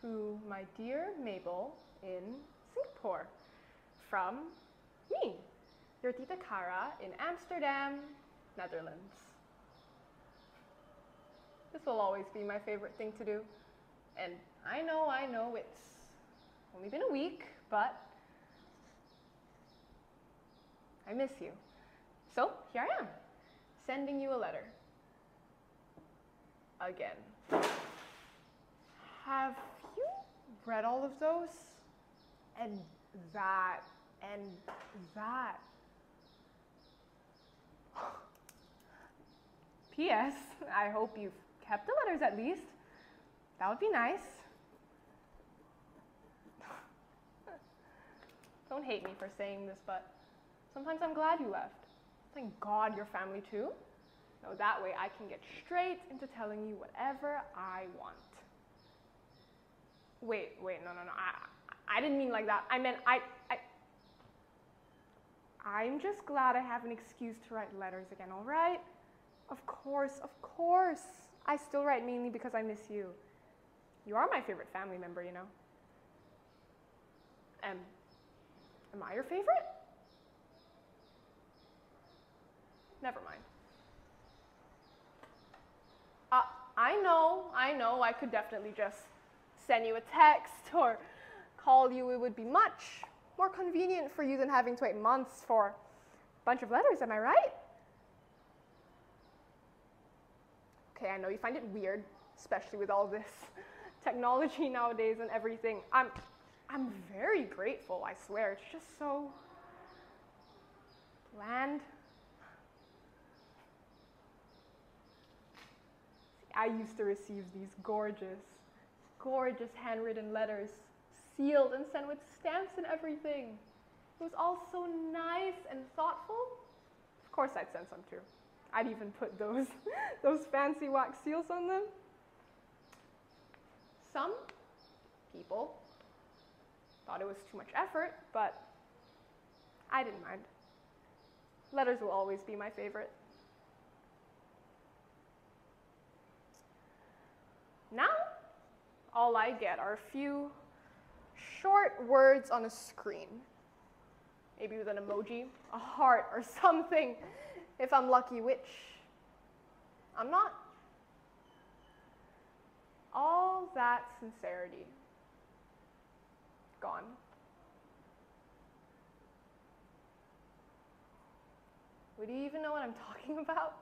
to my dear Mabel in Singapore from me, your Tita Cara in Amsterdam, Netherlands. This will always be my favorite thing to do. And I know, I know it's only been a week, but I miss you. So here I am, sending you a letter. Again. Have read all of those? And that, and that. P.S. I hope you've kept the letters at least. That would be nice. Don't hate me for saying this, but sometimes I'm glad you left. Thank God your family too. No, that way I can get straight into telling you whatever I want. Wait, wait, no, no, no. I, I didn't mean like that. I meant I, I. I'm just glad I have an excuse to write letters again, all right? Of course, of course. I still write mainly because I miss you. You are my favorite family member, you know. Am, am I your favorite? Never mind. Uh, I know, I know, I could definitely just send you a text or call you. It would be much more convenient for you than having to wait months for a bunch of letters, am I right? Okay, I know you find it weird, especially with all this technology nowadays and everything. I'm, I'm very grateful, I swear. It's just so bland. I used to receive these gorgeous, gorgeous handwritten letters, sealed and sent with stamps and everything. It was all so nice and thoughtful. Of course, I'd send some too. I'd even put those, those fancy wax seals on them. Some people thought it was too much effort, but I didn't mind. Letters will always be my favorite. All I get are a few short words on a screen. Maybe with an emoji, a heart, or something, if I'm lucky, which I'm not. All that sincerity gone. Would you even know what I'm talking about?